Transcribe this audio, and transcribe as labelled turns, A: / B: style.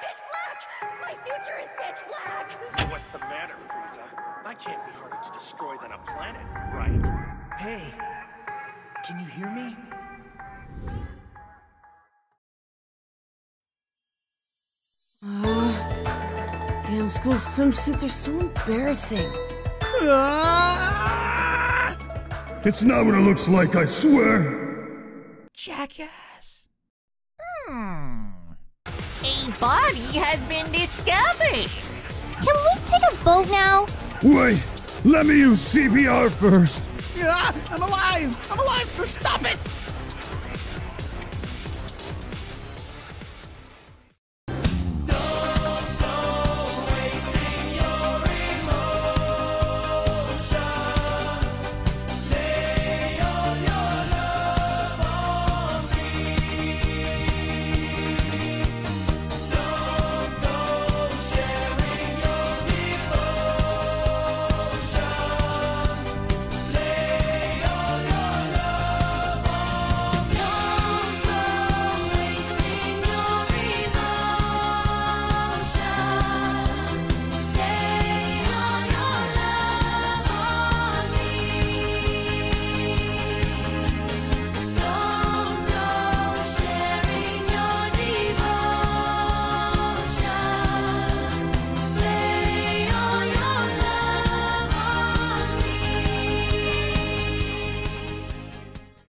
A: pitch black! My future is pitch black!
B: What's the matter, Frieza? I can't be harder to destroy than a planet, right?
C: Hey, can you hear me?
D: Uh, damn school swimsuits are so embarrassing.
E: It's not what it looks like, I swear.
C: Jackass.
F: Hmm. A body has been discovered.
G: Can we take a vote now?
E: Wait, let me use CPR first.
C: Ah, I'm alive! I'm alive, so stop it!